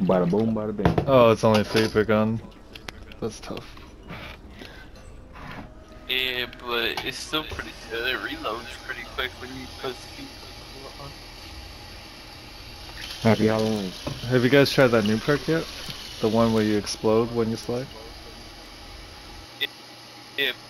Bada boom, bada bing. Oh, it's only three per gun. That's tough. Yeah, but it's still pretty. Uh, it reloads pretty quick when you post keep. Happy Halloween. Have you guys tried that new perk yet? The one where you explode when you slide? Yeah. Fucking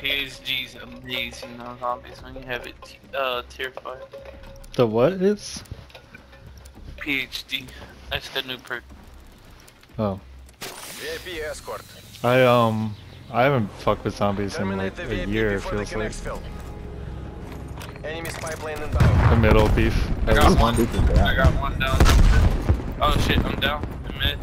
PhD's amazing on zombies when you have it t- uh tier five. The what is? PhD. That's the new perk. Oh. VIP escort. I, um, I haven't fucked with zombies in like a year, it before they feels can like. exfil. Enemy's pipeline inbound. The middle beef. I got one. one. I got one down. Oh shit, I'm down. I'm mid.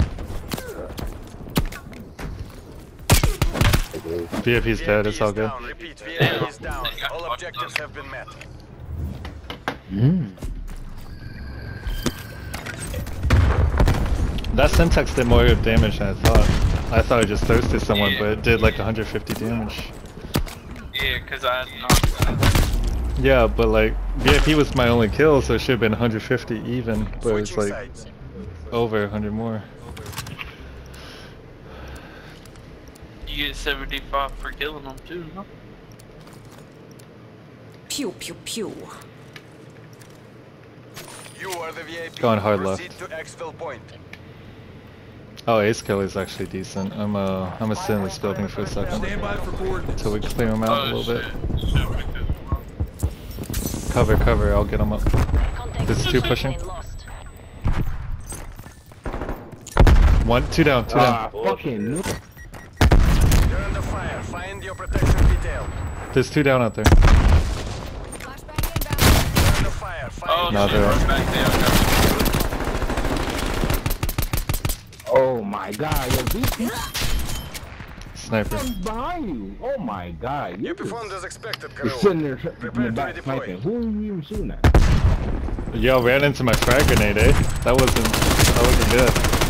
VIP's dead, it's all good. Repeat, VIP is down. All objectives have been met. Mm. That Semtex did more damage than I thought. I thought I just thirsted someone, Yeah. but it did like 150 damage. Yeah, cause I had knocked Yeah, but like, VIP was my only kill, so it should have been 150 even, but it's Switching like over 100 more. You get 75 for killing them too, no? Pew pew pew. You are the VIP. Going hard Proceed left. to exfil point. Oh, Ace Kill is actually decent. I'm uh, I'm gonna sit in this building for a second Stand by for until we clear them out a Oh, little bit. shit. Shit, we could- Cover, cover. I'll get them up. There's two pushing. One, two down, two Ah, down. fucking noob. You're under fire. Find your protection detail. There's two down out there. You're under fire. Find Oh, No, shit, they're- back there. Oh my god, yo, these Sniper. guys behind you. Oh my god. You You performed as expected, You're sitting there in Prepare the to back redeploy. sniping. Who are you even shooting at? Yo, ran into my frag grenade, eh? That wasn't, that wasn't good. That wasn't good.